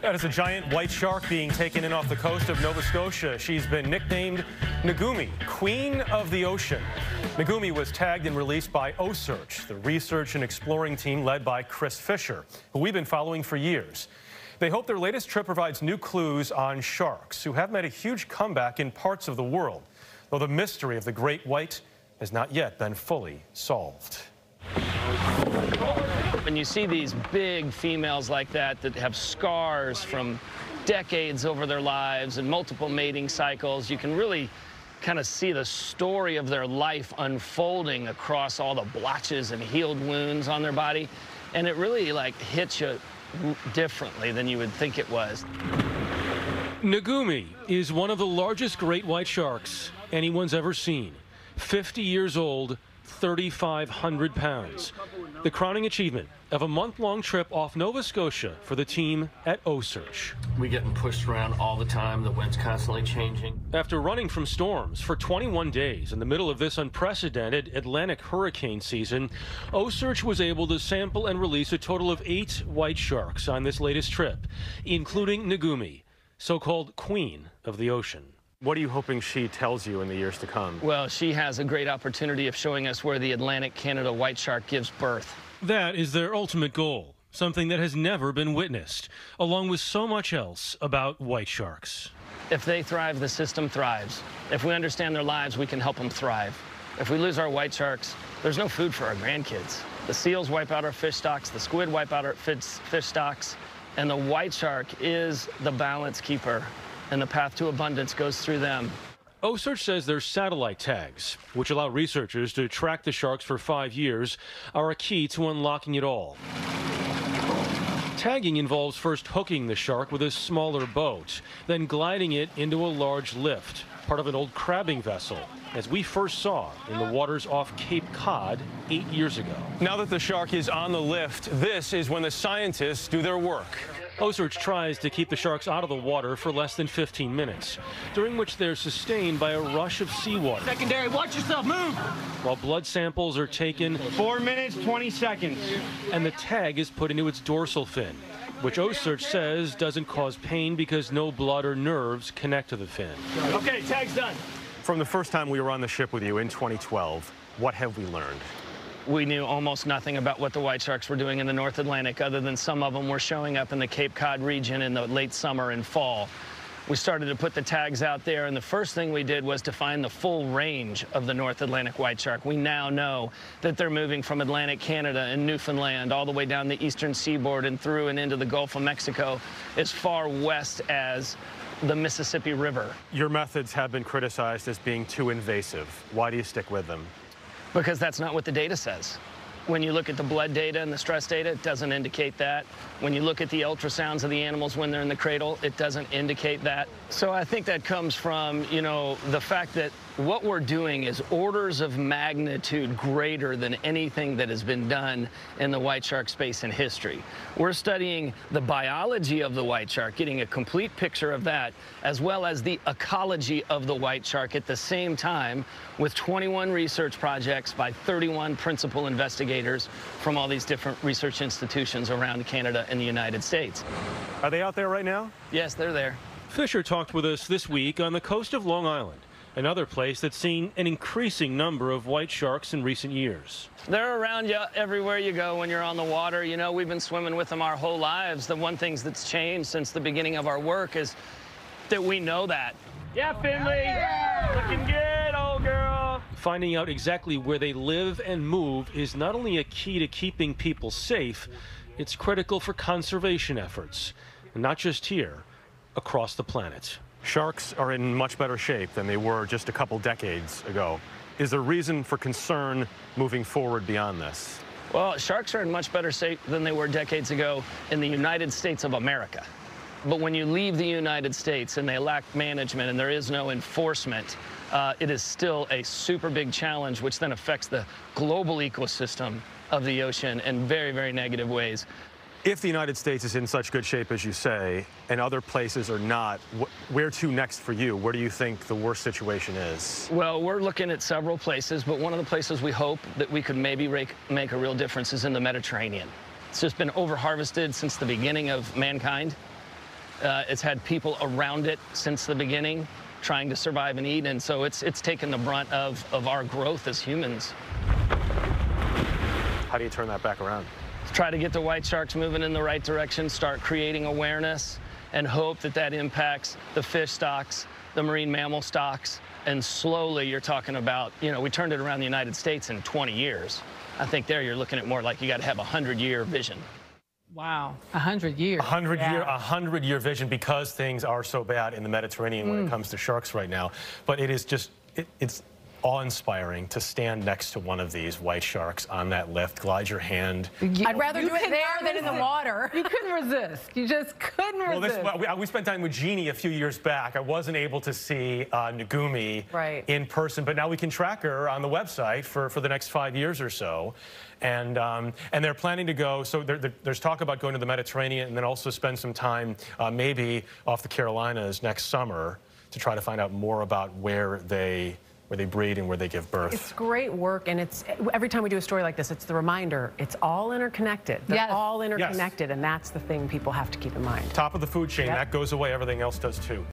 That is a giant white shark being taken in off the coast of Nova Scotia. She's been nicknamed Nukumi, Queen of the Ocean. Nukumi was tagged and released by OCEARCH, the research and exploring team led by Chris Fischer, who we've been following for years. They hope their latest trip provides new clues on sharks, who have made a huge comeback in parts of the world, though the mystery of the great white has not yet been fully solved. When you see these big females like that that have scars from decades over their lives and multiple mating cycles, you can really kind of see the story of their life unfolding across all the blotches and healed wounds on their body. And it really like hits you differently than you would think it was. Nukumi is one of the largest great white sharks anyone's ever seen. 50 years old, 3,500 pounds. The crowning achievement of a month-long trip off Nova Scotia for the team at OCEARCH. We're getting pushed around all the time. The wind's constantly changing. After running from storms for 21 days in the middle of this unprecedented Atlantic hurricane season, OCEARCH was able to sample and release a total of eight white sharks on this latest trip, including Nukumi, so-called queen of the ocean. What are you hoping she tells you in the years to come? Well, she has a great opportunity of showing us where the Atlantic Canada white shark gives birth. That is their ultimate goal, something that has never been witnessed, along with so much else about white sharks. If they thrive, the system thrives. If we understand their lives, we can help them thrive. If we lose our white sharks, there's no food for our grandkids. The seals wipe out our fish stocks, the squid wipe out our fish, fish stocks, and the white shark is the balance keeper and the path to abundance goes through them. OCEARCH says their satellite tags, which allow researchers to track the sharks for five years, are a key to unlocking it all. Tagging involves first hooking the shark with a smaller boat, then gliding it into a large lift, part of an old crabbing vessel, as we first saw in the waters off Cape Cod eight years ago. Now that the shark is on the lift, this is when the scientists do their work. OCEARCH tries to keep the sharks out of the water for less than 15 minutes, during which they're sustained by a rush of seawater. Secondary, watch yourself, move! While blood samples are taken. Four minutes, 20 seconds. And the tag is put into its dorsal fin, which OCEARCH says doesn't cause pain because no blood or nerves connect to the fin. Okay, tag's done. From the first time we were on the ship with you in 2012, what have we learned? We knew almost nothing about what the white sharks were doing in the North Atlantic other than some of them were showing up in the Cape Cod region in the late summer and fall. We started to put the tags out there, and the first thing we did was to find the full range of the North Atlantic white shark. We now know that they're moving from Atlantic Canada and Newfoundland all the way down the eastern seaboard and through and into the Gulf of Mexico as far west as the Mississippi River. Your methods have been criticized as being too invasive. Why do you stick with them? Because that's not what the data says. When you look at the blood data and the stress data, it doesn't indicate that. When you look at the ultrasounds of the animals when they're in the cradle, it doesn't indicate that. So I think that comes from, you know, the fact that what we're doing is orders of magnitude greater than anything that has been done in the white shark space in history. We're studying the biology of the white shark, getting a complete picture of that, as well as the ecology of the white shark at the same time with 21 research projects by 31 principal investigators from all these different research institutions around Canada and the United States. Are they out there right now? Yes, they're there. Fischer talked with us this week on the coast of Long Island another place that's seen an increasing number of white sharks in recent years. They're around you everywhere you go when you're on the water. You know, we've been swimming with them our whole lives. The one thing that's changed since the beginning of our work is that we know that. Yeah, Finley! Yeah. Looking good, old girl! Finding out exactly where they live and move is not only a key to keeping people safe, it's critical for conservation efforts, not just here, across the planet. Sharks are in much better shape than they were just a couple decades ago. Is there reason for concern moving forward beyond this? Well, sharks are in much better shape than they were decades ago in the United States of America. But when you leave the United States and they lack management and there is no enforcement, uh, it is still a super big challenge, which then affects the global ecosystem of the ocean in very, very negative ways. If the United States is in such good shape as you say, and other places are not, wh where to next for you? Where do you think the worst situation is? Well, we're looking at several places, but one of the places we hope that we could maybe make, make a real difference is in the Mediterranean. It's just been over-harvested since the beginning of mankind. Uh, it's had people around it since the beginning trying to survive and eat, and so it's, it's taken the brunt of, of our growth as humans. How do you turn that back around? Try to get the white sharks moving in the right direction, start creating awareness, and hope that that impacts the fish stocks, the marine mammal stocks, and slowly you're talking about, you know, we turned it around the United States in 20 years. I think there you're looking at more like you got to have a 100 year vision. Wow, a hundred years. A hundred year, Yeah. a hundred year vision because things are so bad in the Mediterranean when it mm. comes to sharks right now. But it is just, it, it's awe-inspiring to stand next to one of these white sharks on that lift, glide your hand. I'd rather You do it there than in the water. You couldn't resist. You just couldn't Well, this, resist. well, we, we spent time with Jeannie a few years back. I wasn't able to see uh, Nukumi Right. in person, but now we can track her on the website for, for the next five years or so. And, um, and they're planning to go, so there, there- there's talk about going to the Mediterranean and then also spend some time uh, maybe off the Carolinas next summer to try to find out more about where they, where they breed and where they give birth. It's great work, and it's every time we do a story like this, it's the reminder it's all interconnected. They're Yes. all interconnected, and that's the thing people have to keep in mind. Top of the food chain, Yep. that goes away, everything else does too.